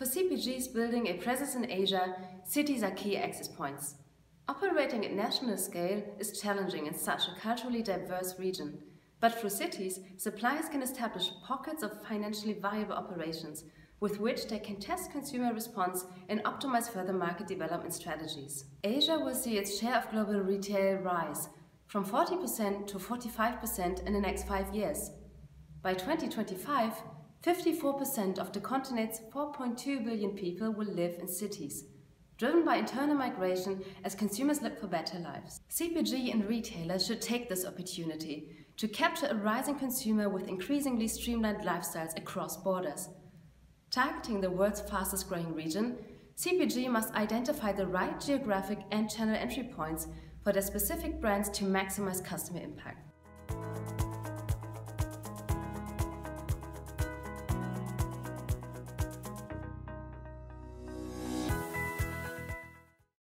For CPGs building a presence in Asia, cities are key access points. Operating at national scale is challenging in such a culturally diverse region, but through cities, suppliers can establish pockets of financially viable operations with which they can test consumer response and optimize further market development strategies. Asia will see its share of global retail rise from 40% to 45% in the next five years. By 2025, 54% of the continent's 4.2 billion people will live in cities, driven by internal migration as consumers look for better lives. CPG and retailers should take this opportunity to capture a rising consumer with increasingly streamlined lifestyles across borders. Targeting the world's fastest growing region, CPG must identify the right geographic and channel entry points for their specific brands to maximize customer impact.